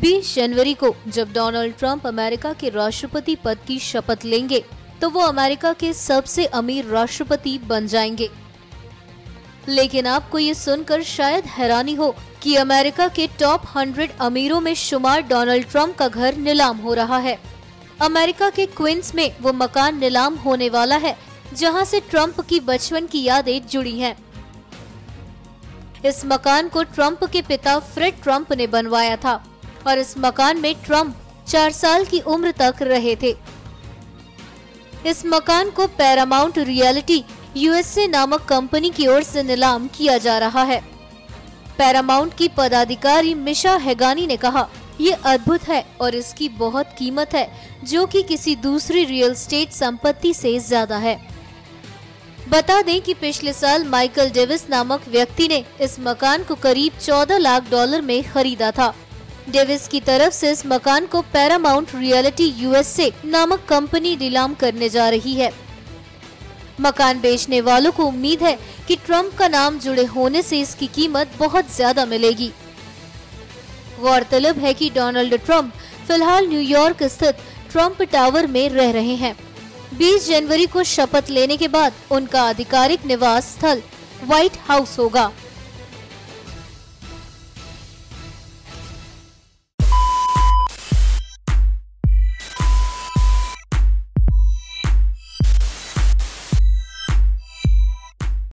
20 जनवरी को, जब Donald Trump America के राष्ट्रपति पद की शपथ लेंगे तो वो अमेरिका के सबसे अमीर राष्ट्रपति बन जाएँगे। लेकिन आपको ये सुनकर शायद हैरानी हो कि अमेरिका के टॉप 100 अमीरों में शुमार डोनाल्ड ट्रंप का घर नीलाम हो रहा है। अमेरिका के क्वींस में वो मकान नीलाम होने वाला है, जहाँ से ट्रंप की बचपन की यादें जुड़ी हैं। इस मकान को ट्रंप के पिता फ्रेड ट्रंप ने बनवाया था। और इस मकान में ट्रंप चार साल की उम्र तक रहे थे। इस मकान को पैरामाउंट रियलिटी यूएसए नामक कंपनी की ओर से नीलाम किया जा रहा है। पैरामाउंट की पदाधिकारी मिशा हेगानी ने कहा, ये अद्भुत है और इसकी बहुत कीमत है, जो कि किसी दूसरी रियल स्टेट संपत्ति से ज़्यादा है। बता दें कि पिछले साल माइकल डेविस नामक व्यक्ति ने इस मकान को करीब 14 लाख डॉलर में खरीदा था। डेविस की तरफ़ से इस मकान को पैरामाउंट रियलिटी यूएसए नामक कंपनी नीलाम करने जा रही है। मकान बेचने वालों को उम्मीद है कि ट्रंप का नाम जुड़े होने से इसकी कीमत बहुत ज़्यादा मिलेगी। गौरतलब है कि डोनाल्ड ट्रंप फ़िलहाल न्यूयॉर्क स्थित ट्रंप टावर में रह रहे हैं। 20 जनवरी को शपथ लेने के बाद उनका आधिकारिक निवास स्थल व्हाइट हाउस होगा।